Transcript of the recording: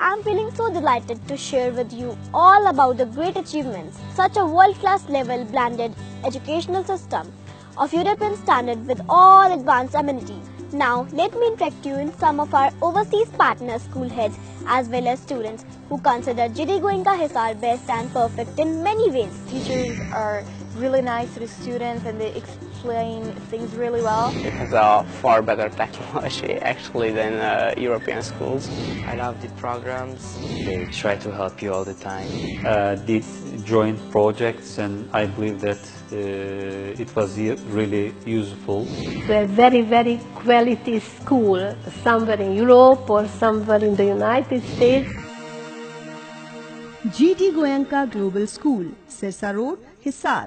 I'm feeling so delighted to share with you all about the great achievements such a world-class level blended educational system of European standard with all advanced amenities. Now, let me interact you in some of our overseas partner school heads as well as students who consider GD Goenka Hisar best and perfect in many ways. Teachers are really nice to the students and they explain things really well. It has a far better technology actually than uh, European schools. I love the programs. They try to help you all the time. uh, did joint projects and I believe that uh, it was really useful. a very, very quality school, somewhere in Europe or somewhere in the United States. GD Goenka Global School, Sirsa Road, Hisar.